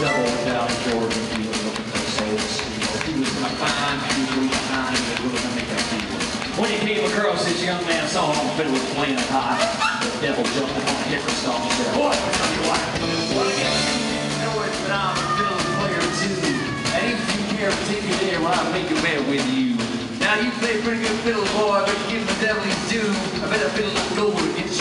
double down Jordan, you know, looking at sales. You he was going to find, he was going to find, he was going to make that deal. When he came across this young man, saw him, but it was playing high. The devil jumped on a different song and said, Boy, what do you like? What again? That was phenomenal, Bill player too. And if you care, there while I make a bet with you. Now you play pretty good fiddle, boy, but you give the devil his due. I bet a fiddle of gold against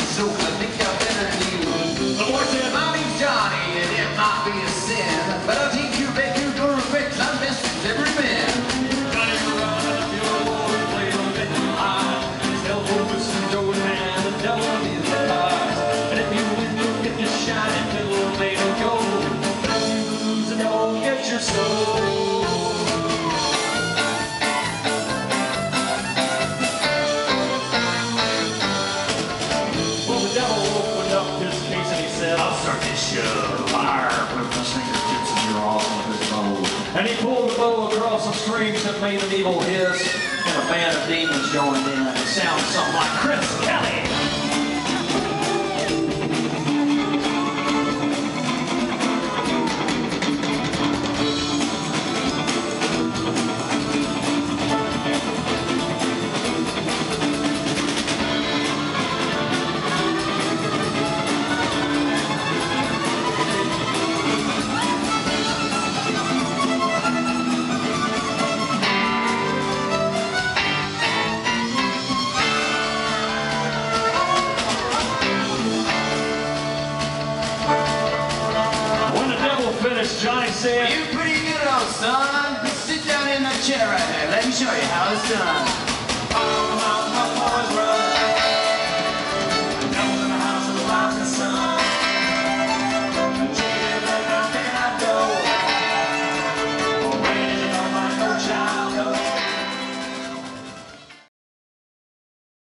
And he pulled the bow across the strings that made an evil hiss. And a band of demons joined in. It sounded something Johnny said, You pretty good, old son. Sit down in that chair right there. Let me show you how it's done.